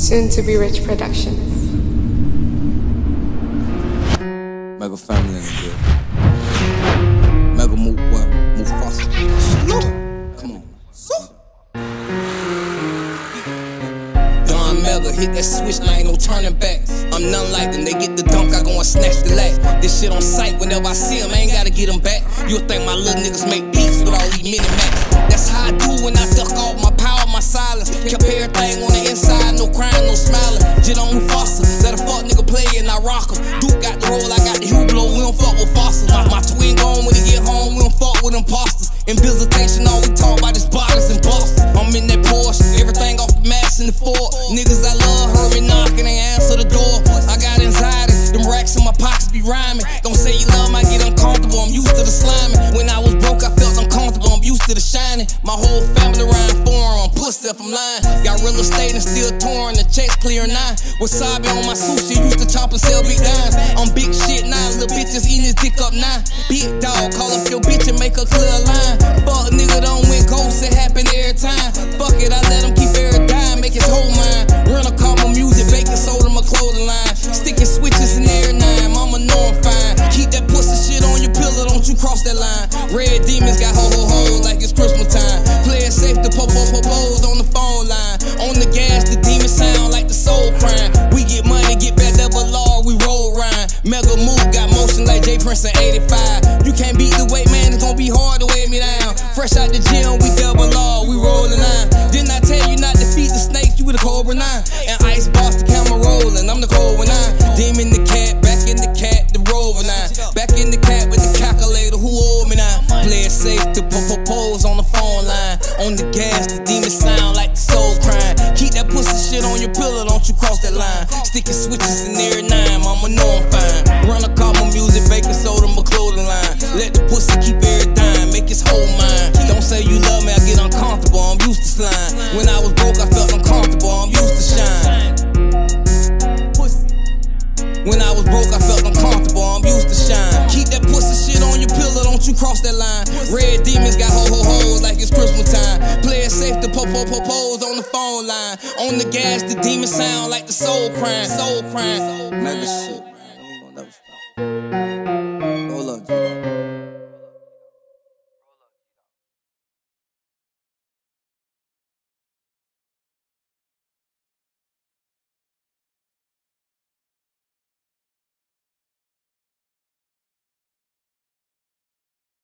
Soon to be Rich Productions. Mega family in the Mega move what? Move fast. Come on. Don Mega hit that switch, now ain't no turning back. I'm none like them, they get the dunk, I go and snatch the lat. This shit on sight, whenever I see them, I ain't gotta get them back. You'll think my little niggas make beats with all these mini max. That's how My whole family around. I'm pussy if I'm lying. Got real estate and still torn, The checks clear nine. Wasabi on my sushi. Used to chop and sell big dimes. I'm big shit now. Little bitches eating his dick up now. Big dog, call up your bitch and make a clear line. Fuck nigga don't win ghosts. It happen every time. Fuck it, I let him keep every dime. Make his whole mind. Run a car, my music, baking soda, my clothing line. Sticking switches in every nine. Mama know I'm fine. Keep that pussy shit on your pillow. Don't you cross that line. Red demons got ho in 85. You can't beat the weight, man, it's gonna be hard to weigh me down. Fresh out the gym, we double law, we rollin' nine. Didn't I tell you not to feed the snakes, you with a Cobra 9. And Ice Boss, the camera rollin', I'm the Cobra 9. Demon the cat, back in the cat, the Rover 9. Back in the cat with the calculator, who owe me now? Play it safe to put a pose on the phone line. On the gas, the demon sound like the soul crying. Keep that pussy shit on your pillow, don't you cross that line. Sticking switches in cross that line. Red demons got ho ho hoes like it's Christmas time. Play it safe to popo popos on the phone line. On the gas, the demon sound like the soul crying, soul crying. Mega shit.